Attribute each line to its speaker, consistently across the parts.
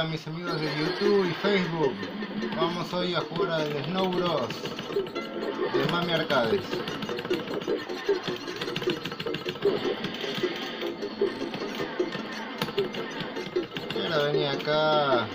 Speaker 1: Hola mis amigos de YouTube y Facebook. Vamos hoy a jugar al Snow. De Mami Arcades. Quiero venir acá.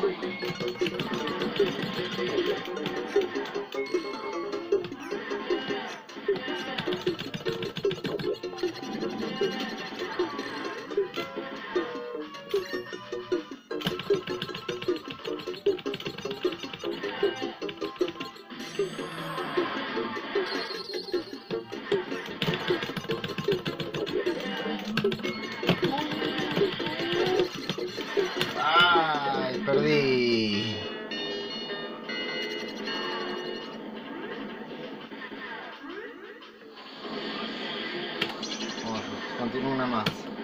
Speaker 1: free. in una mazza.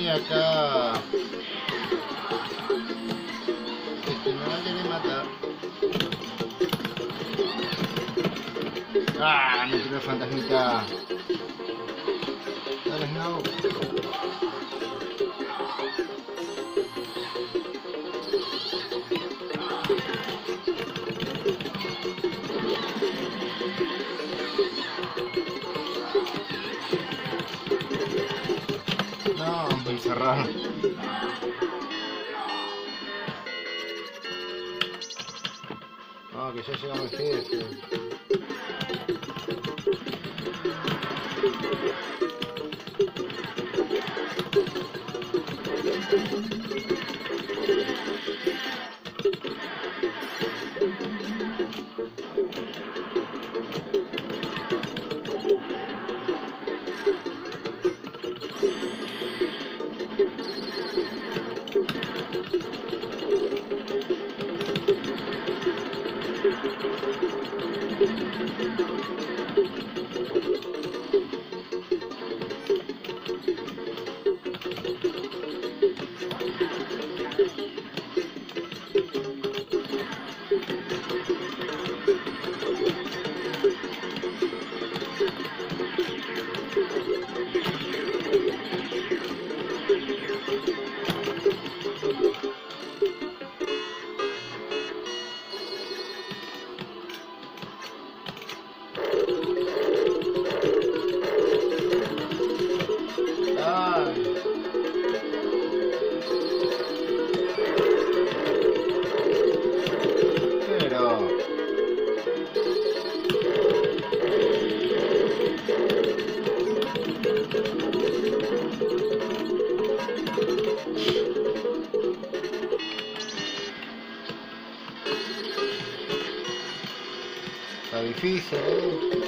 Speaker 1: Venir acá. Este me va a querer matar. Ah, me tiró fantasmita. Dale. No, cerrado. No, que ya llegamos al jefe. está difícil. ¿eh?